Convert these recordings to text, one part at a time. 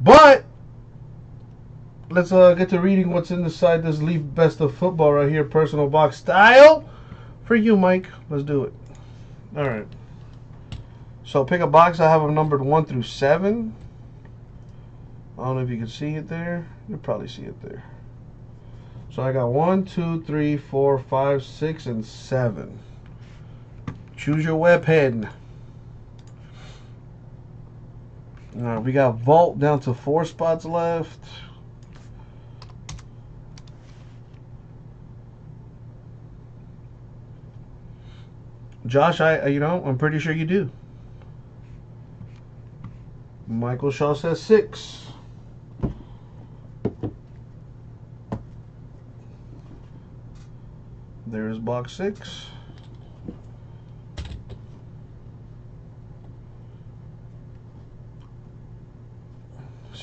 But let's uh, get to reading what's inside this Leaf Best of Football right here, personal box style. For you, Mike. Let's do it. All right. So pick a box. I have them numbered 1 through 7. I don't know if you can see it there. You'll probably see it there. So I got one, two, three, four, five, six, and 7. Choose your. All right, we got Vault down to four spots left. Josh, I uh, you know I'm pretty sure you do. Michael Shaw says six. There's box six.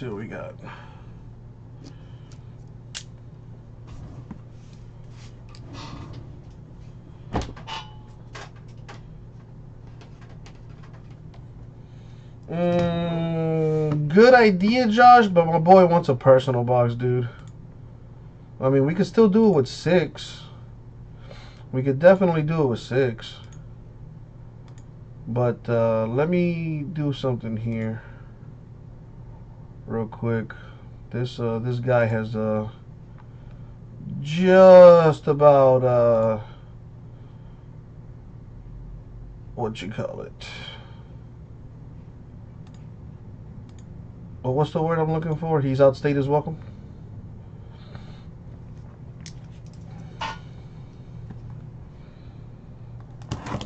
See what we got. Mm, good idea, Josh, but my boy wants a personal box, dude. I mean, we could still do it with six. We could definitely do it with six. But uh, let me do something here real quick. This uh, this guy has uh, just about uh, what you call it. Well, what's the word I'm looking for? He's outstayed his welcome.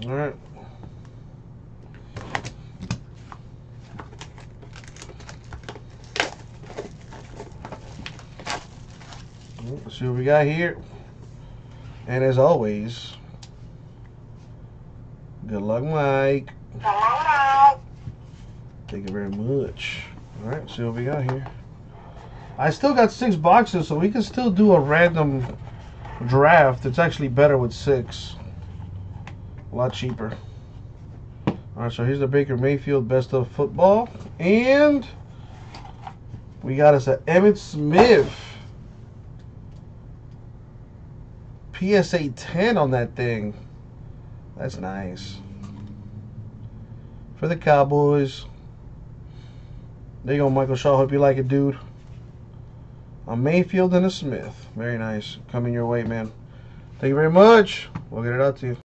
All right. Let's see what we got here. And as always, good luck, Mike. Thank you very much. All right, see what we got here. I still got six boxes, so we can still do a random draft. It's actually better with six. A lot cheaper. All right, so here's the Baker Mayfield Best of Football. And we got us a Emmitt Smith. PSA 10 on that thing. That's nice. For the Cowboys. There you go, Michael Shaw. Hope you like it, dude. A Mayfield and a Smith. Very nice. Coming your way, man. Thank you very much. We'll get it out to you.